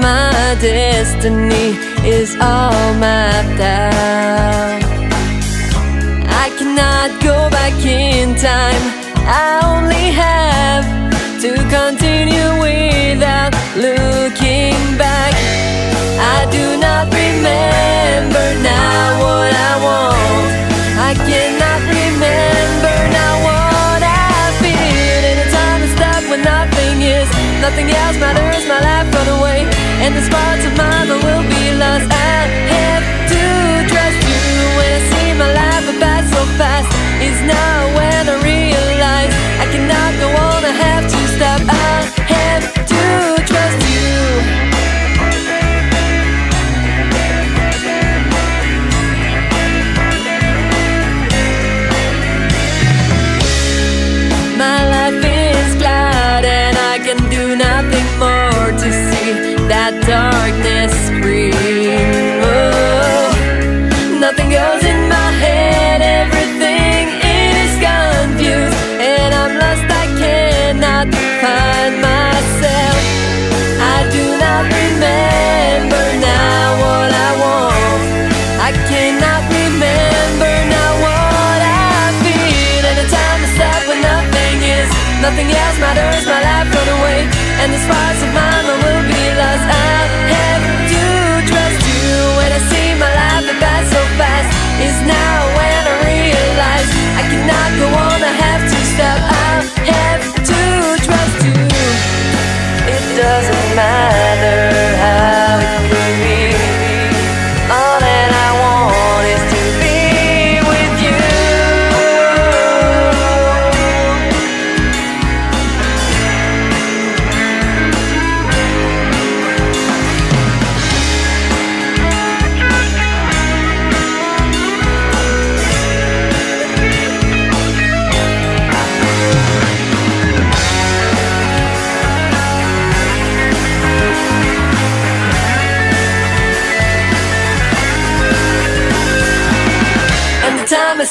my destiny is all mapped out. I cannot go back in time. I only have to continue without looking back. I do not remember now what I want. I cannot remember now what I feel. And the time to stop when nothing is, nothing else matters. And the spots of mine will be lost. I have to trust you when I see my life pass so fast. It's now darkness. Oh, nothing goes in my head, everything is confused, and I'm lost. I cannot find myself. I do not remember now what I want. I cannot remember now what I feel. And the time when nothing is, nothing else matters.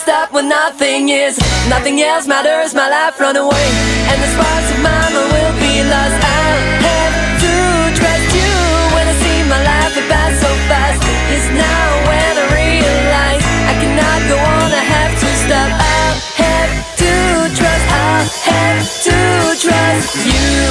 stop when nothing is. Nothing else matters, my life run away. And the sparks of mama will be lost. I'll have to trust you When I see my life pass so fast. It's now when I realize I cannot go on, I have to stop. I'll have to trust, I'll have to trust you.